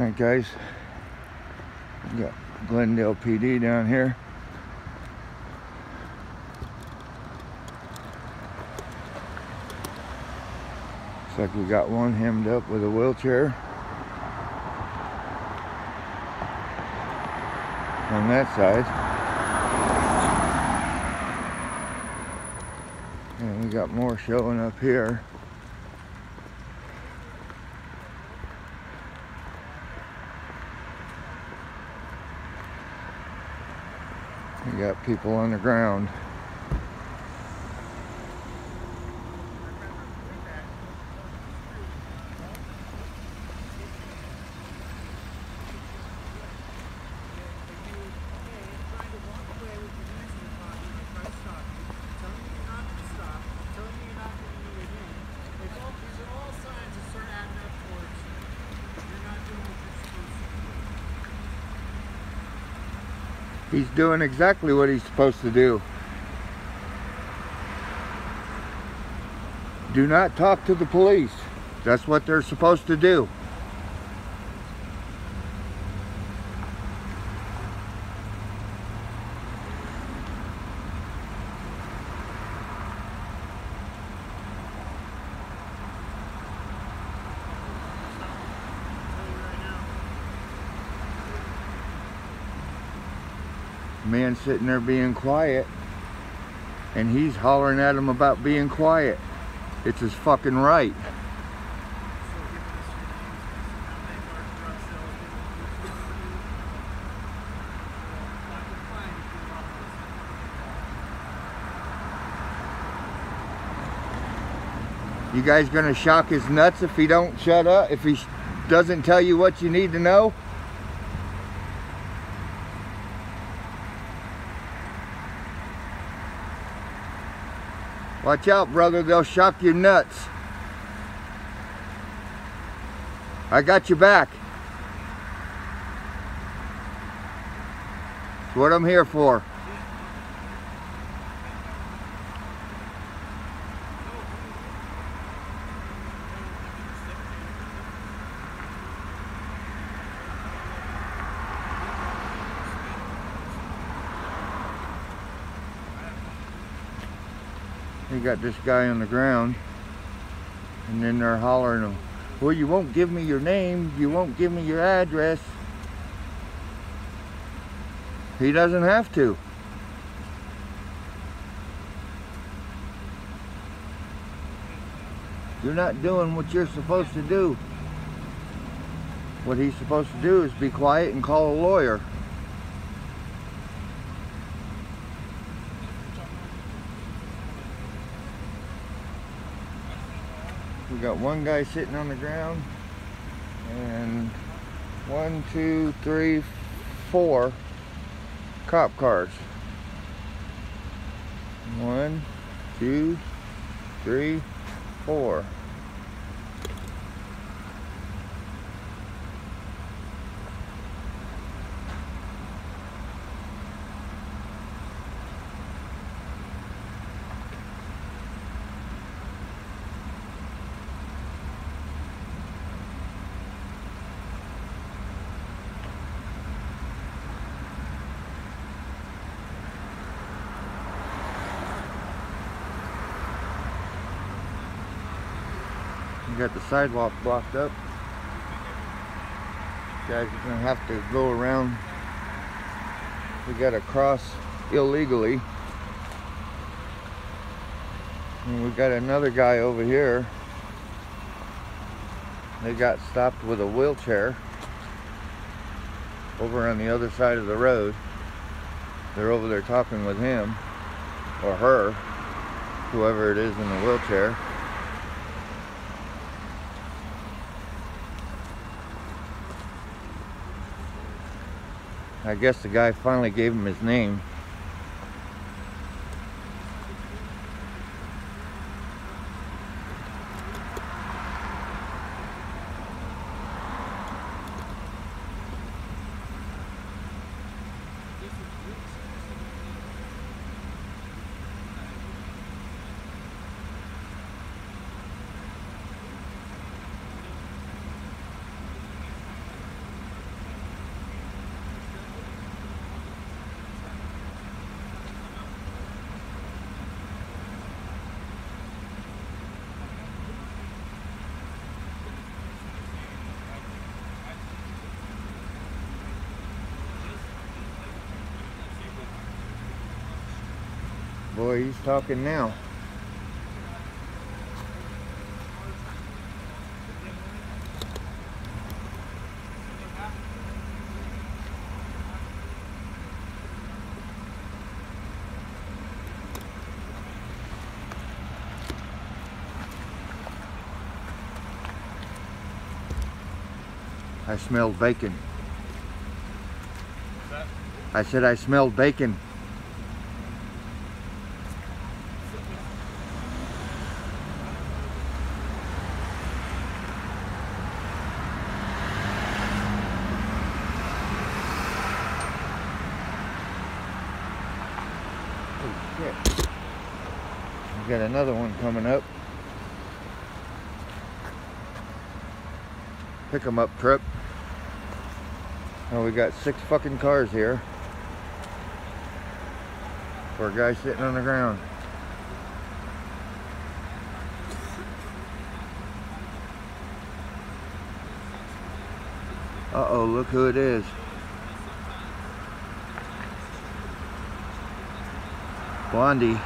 Alright guys, we got Glendale PD down here. Looks like we got one hemmed up with a wheelchair. On that side. And we got more showing up here. We got people on the ground. He's doing exactly what he's supposed to do. Do not talk to the police. That's what they're supposed to do. Man sitting there being quiet and he's hollering at him about being quiet. It's his fucking right. You guys gonna shock his nuts if he don't shut up? If he doesn't tell you what you need to know? Watch out, brother. They'll shock your nuts. I got your back. That's what I'm here for. Got this guy on the ground and then they're hollering well you won't give me your name, you won't give me your address. He doesn't have to. You're not doing what you're supposed to do. What he's supposed to do is be quiet and call a lawyer. We got one guy sitting on the ground and one, two, three, four cop cars. One, two, three, four. You got the sidewalk blocked up. Guys are gonna have to go around. We gotta cross illegally. And we got another guy over here. They got stopped with a wheelchair over on the other side of the road. They're over there talking with him or her, whoever it is in the wheelchair. I guess the guy finally gave him his name. Boy, he's talking now. I smelled bacon. I said I smelled bacon. Oh shit. We got another one coming up. Pick 'em up trip. Oh, we got six fucking cars here. For a guy sitting on the ground. Uh-oh, look who it is. Blondie.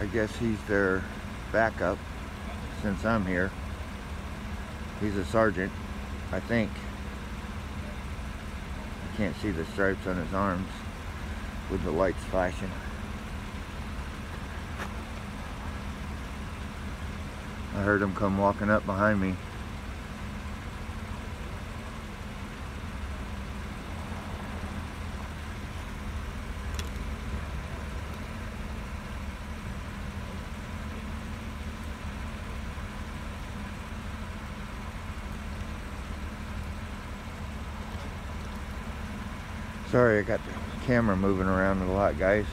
I guess he's their backup since I'm here. He's a sergeant, I think. I can't see the stripes on his arms with the lights flashing. I heard him come walking up behind me. Sorry, I got the camera moving around a lot, guys.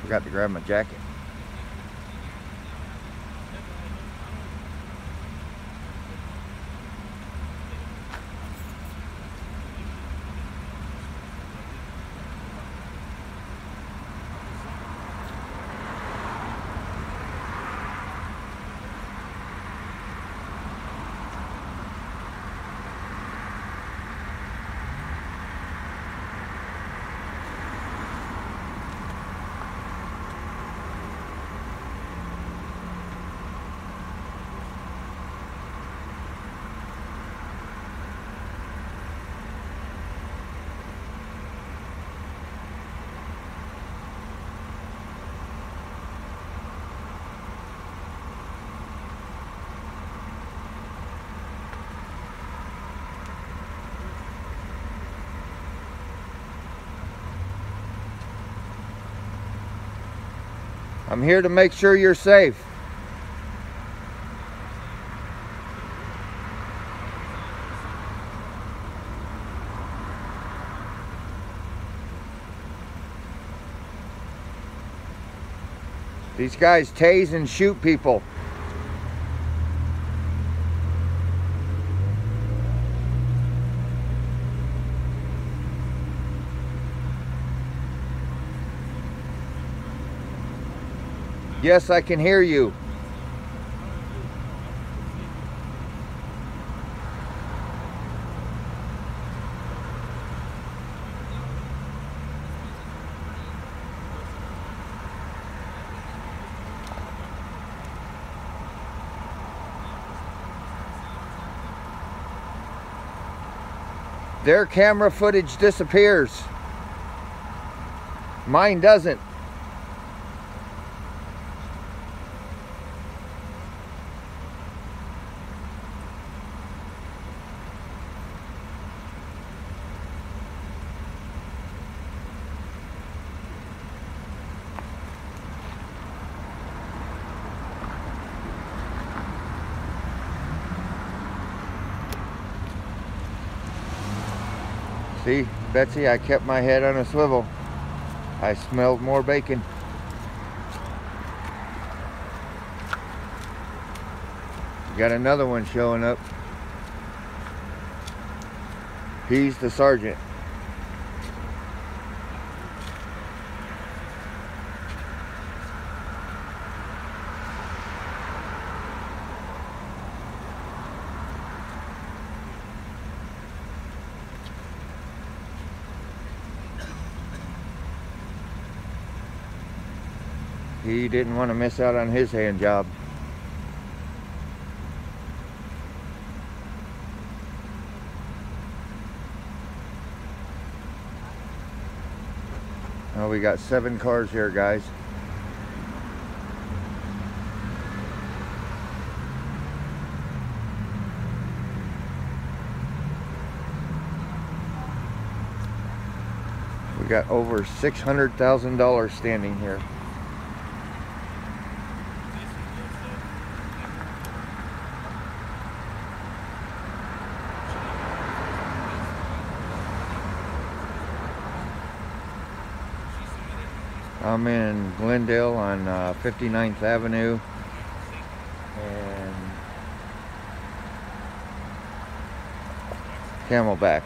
Forgot to grab my jacket. I'm here to make sure you're safe. These guys tase and shoot people. Yes, I can hear you. Their camera footage disappears. Mine doesn't. See, Betsy, I kept my head on a swivel. I smelled more bacon. Got another one showing up. He's the sergeant. He didn't want to miss out on his hand job. We got seven cars here, guys. We got over $600,000 standing here. I'm in Glendale on uh, 59th Avenue and Camelback.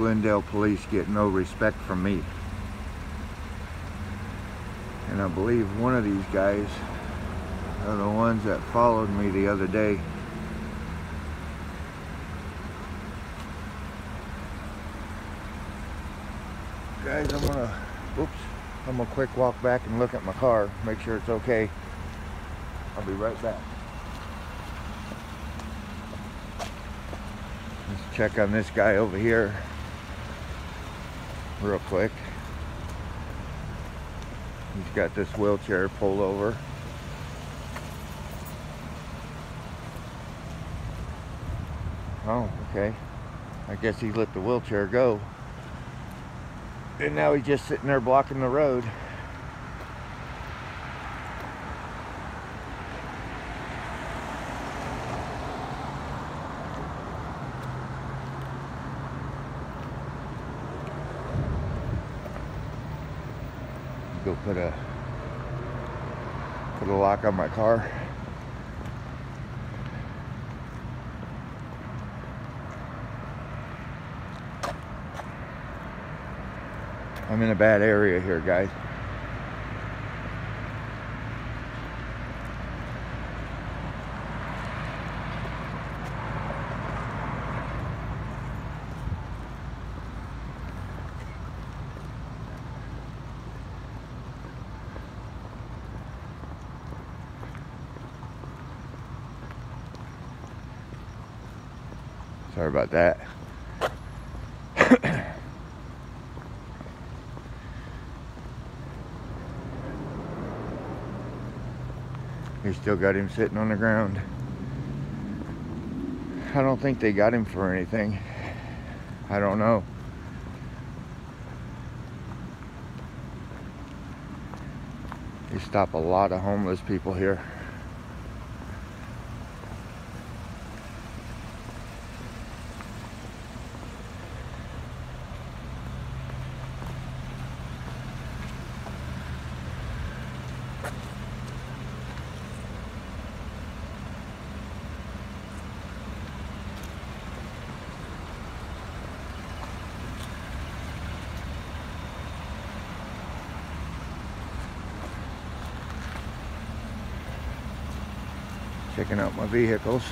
Glendale police get no respect from me. And I believe one of these guys are the ones that followed me the other day. Guys, I'm gonna, oops, I'm gonna quick walk back and look at my car, make sure it's okay. I'll be right back. Let's check on this guy over here real quick. He's got this wheelchair pulled over. Oh, okay. I guess he let the wheelchair go. And now he's just sitting there blocking the road. Go put a put a lock on my car. I'm in a bad area here, guys. About that. He still got him sitting on the ground. I don't think they got him for anything. I don't know. They stop a lot of homeless people here. Checking out my vehicles.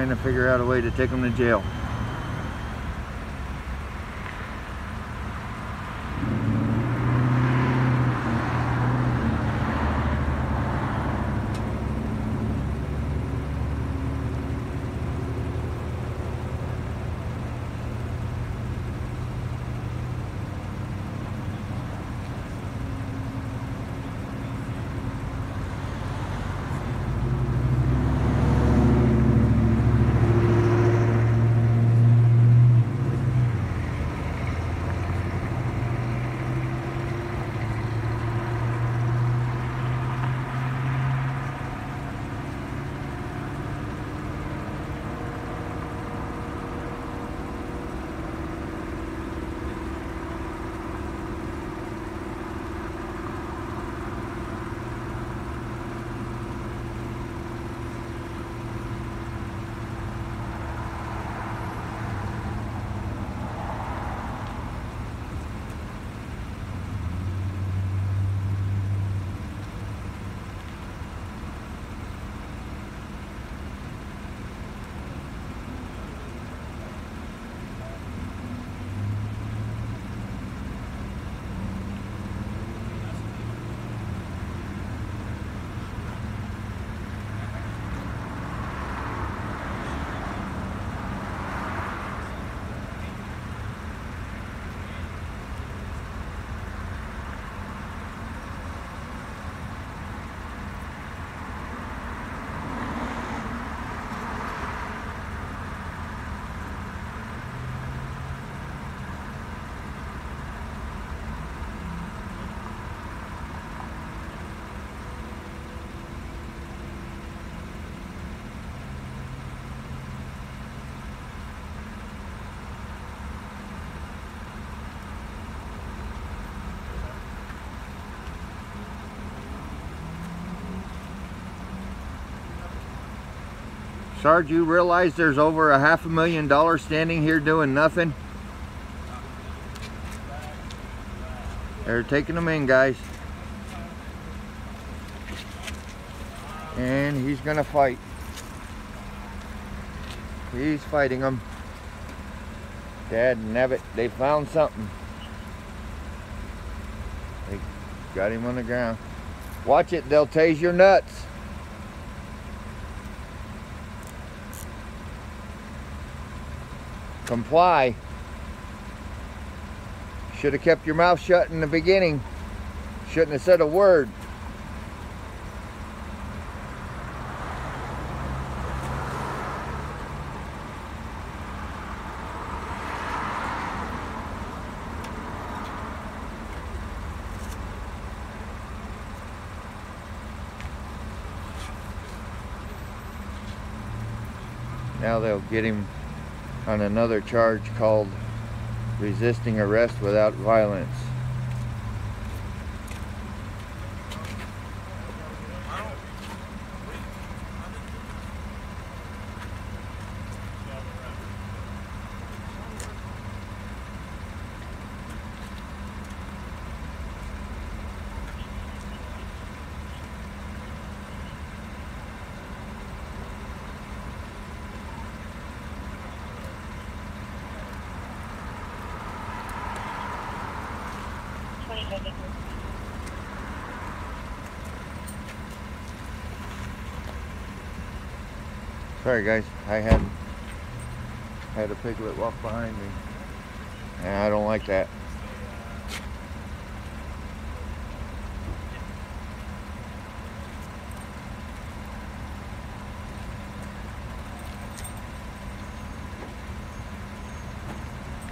Trying to figure out a way to take them to jail. Sarge, you realize there's over a half a million dollars standing here doing nothing? They're taking them in, guys. And he's gonna fight. He's fighting them. Dad Nevitt, they found something. They got him on the ground. Watch it, they'll tase your nuts. Comply. Should have kept your mouth shut in the beginning. Shouldn't have said a word. Now they'll get him on another charge called resisting arrest without violence. Sorry guys, I had had a piglet walk behind me. And I don't like that.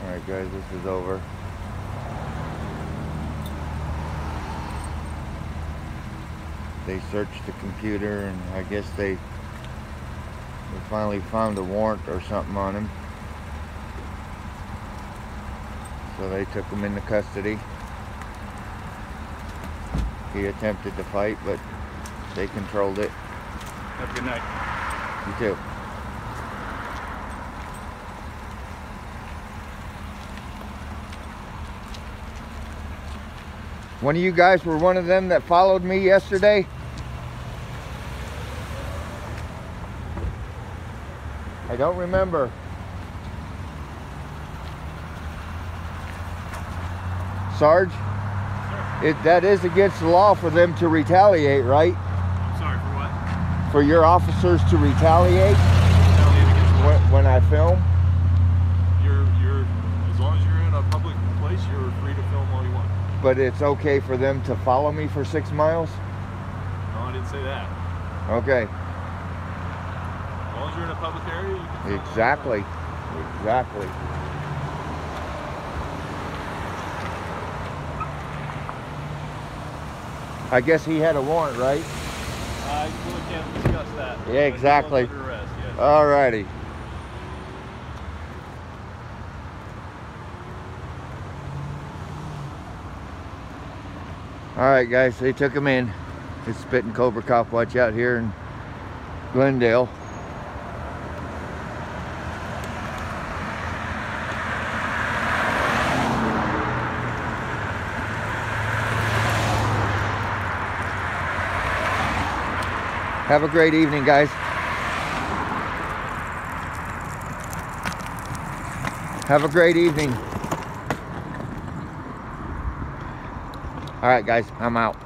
Alright guys, this is over. They searched the computer and I guess they finally found a warrant or something on him. So they took him into custody. He attempted to fight, but they controlled it. Have a good night. You too. One of you guys were one of them that followed me yesterday? Don't remember. Sarge, it that is against the law for them to retaliate, right? Sorry for what? For your officers to retaliate Retaliate when, when I film. You're you're as long as you're in a public place, you're free to film all you want. But it's okay for them to follow me for six miles. No, I didn't say that. Okay, As long as you're in a public area, you can film all you want. exactly, exactly. I guess he had a warrant, right? Uh, I really can't discuss that. Yeah, But he was exactly. under arrest, yes. Alrighty. Alright guys, they took him in. It's spitting Cobra Cop watch out here in Glendale. Have a great evening guys. Have a great evening. All right, guys, I'm out.